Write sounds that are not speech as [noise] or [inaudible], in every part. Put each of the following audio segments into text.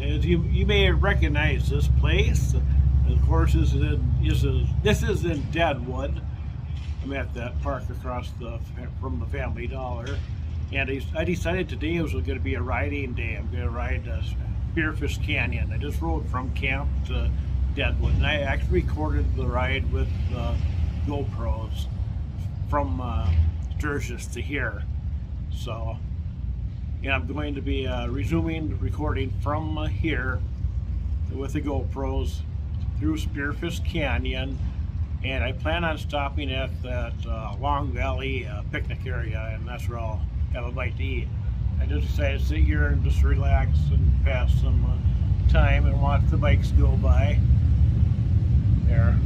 As you, you may recognize this place. Of course, this is in, this is, this is in Deadwood. I'm at that park across the from the Family Dollar, and I, decided today was going to be a riding day. I'm going to ride uh, Canyon. I just rode from camp to Deadwood, and I actually recorded the ride with uh, GoPros from uh, Sturgis to here. So, yeah, I'm going to be uh, resuming recording from uh, here with the GoPros through Spearfish Canyon and I plan on stopping at that uh, Long Valley uh, picnic area and that's where I'll have a bite to eat. I just decided to sit here and just relax and pass some uh, time and watch the bikes go by. There.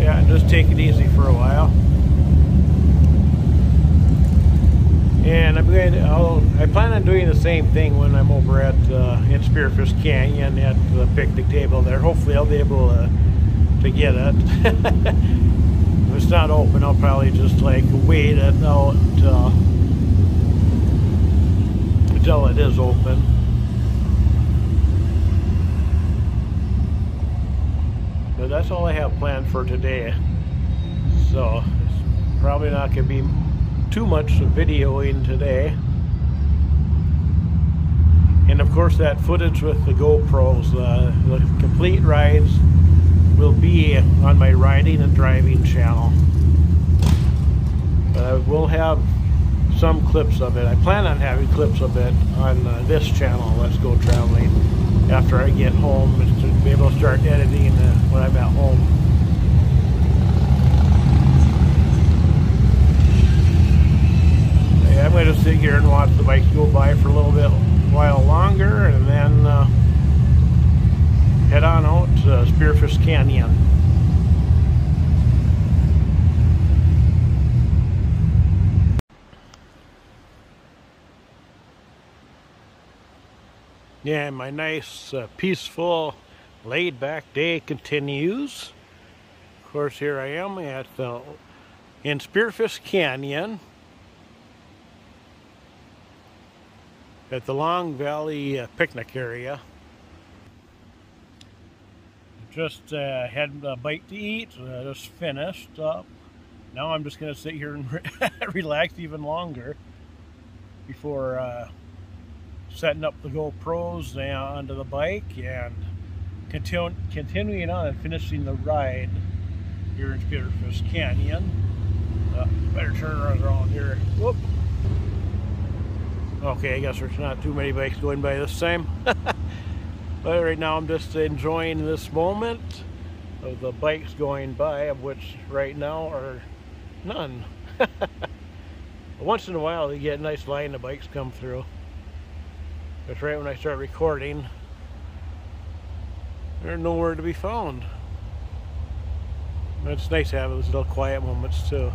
Yeah, and just take it easy for a while. And I'm going I plan on doing the same thing when I'm over at uh, in Spearfish Canyon at the picnic table there. Hopefully I'll be able to, to get it. [laughs] if it's not open, I'll probably just like wait it out until, until it is open. But that's all I have planned for today. So it's probably not going to be too much videoing today. And of course that footage with the GoPros, uh, the complete rides will be on my riding and driving channel. But I will have some clips of it. I plan on having clips of it on uh, this channel, Let's Go Traveling, after I get home to be able to start editing uh, when I'm at home. I'm going to sit here and watch the bikes go by for a little bit while longer and then uh, head on out to Spearfish Canyon. Yeah, my nice, uh, peaceful, laid-back day continues. Of course, here I am at uh, in Spearfish Canyon. At the Long Valley uh, picnic area. Just uh, had a bite to eat, uh, just finished up. Now I'm just going to sit here and re [laughs] relax even longer before uh, setting up the GoPros onto the bike and continu continuing on and finishing the ride here in Spearfish Canyon. Uh, better turn around here. Whoop. Okay, I guess there's not too many bikes going by this time. [laughs] but right now I'm just enjoying this moment of the bikes going by, of which right now are none. [laughs] Once in a while you get a nice line of bikes come through. But right when I start recording, they're nowhere to be found. It's nice to have those little quiet moments too.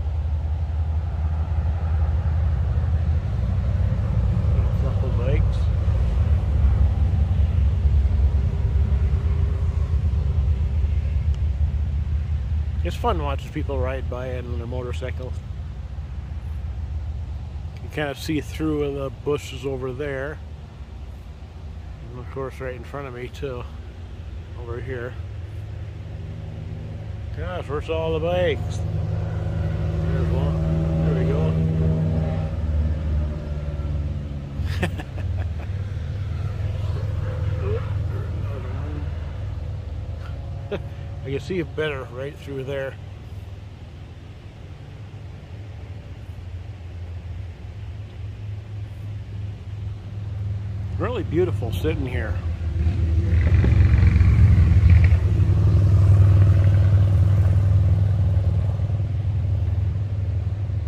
It's fun watching people ride by it on their motorcycles. You kind of see through the bushes over there. And of course right in front of me too. Over here. Gosh, where's all the bikes? There's one. There we go. I can see it better right through there. Really beautiful sitting here.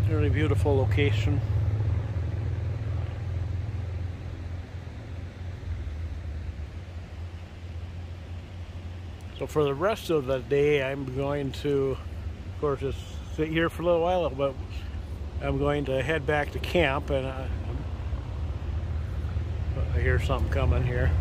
Really beautiful location. So for the rest of the day, I'm going to, of course, just sit here for a little while, but I'm going to head back to camp, and I, I hear something coming here.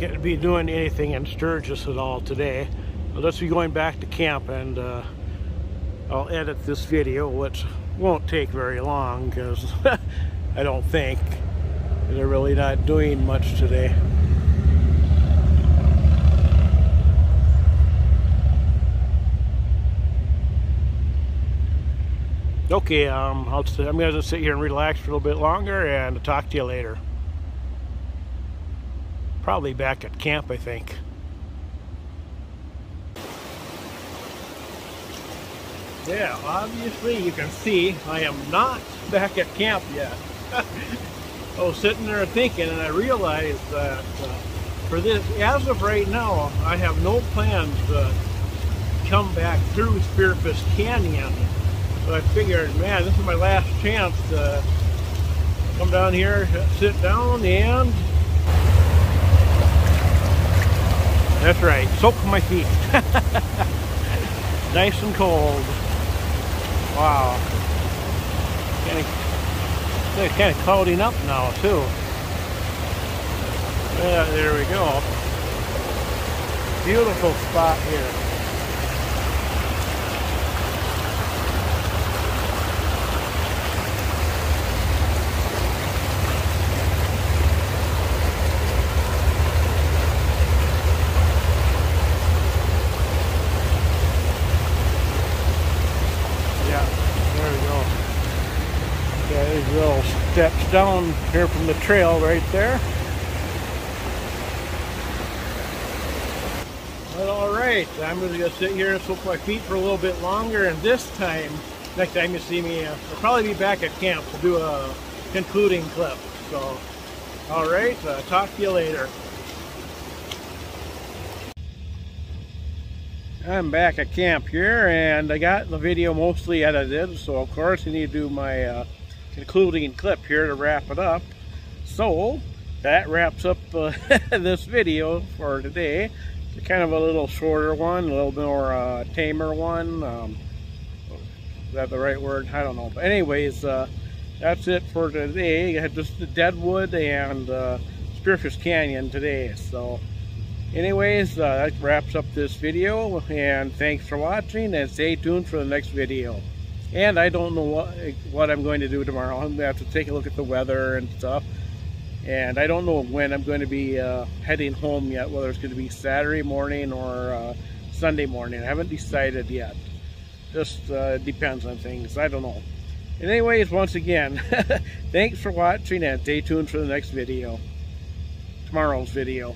Not going to be doing anything in Sturgis at all today. Just be going back to camp and uh, I'll edit this video, which won't take very long because [laughs] I don't think they're really not doing much today. Okay, um, I'll, I'm going to sit here and relax for a little bit longer and talk to you later. Probably back at camp, I think. Yeah, obviously you can see I am not back at camp yet. [laughs] I was sitting there thinking and I realized that uh, for this, as of right now, I have no plans to come back through Spearfish Canyon. So I figured, man, this is my last chance to come down here, sit down and that's right, soak my feet. [laughs] nice and cold. Wow. Kind of, it's kind of clouding up now too. Yeah, there we go. Beautiful spot here. little steps down here from the trail right there. Well, all right, I'm to sit here and soak my feet for a little bit longer, and this time, next time you see me, uh, I'll probably be back at camp to do a concluding clip. So, all right, uh, talk to you later. I'm back at camp here and I got the video mostly edited so of course I need to do my uh, concluding clip here to wrap it up. So that wraps up uh, [laughs] this video for today. It's kind of a little shorter one, a little more uh, tamer one. Um, is that the right word? I don't know. But anyways, uh, that's it for today. I had just the Deadwood and uh, Spearfish Canyon today. So anyways, uh, that wraps up this video. And thanks for watching and stay tuned for the next video and I don't know what, what I'm going to do tomorrow. I'm going to have to take a look at the weather and stuff. And I don't know when I'm going to be uh, heading home yet, whether it's going to be Saturday morning or uh, Sunday morning. I haven't decided yet. Just uh, depends on things. I don't know. And anyways, once again, [laughs] thanks for watching and stay tuned for the next video. Tomorrow's video.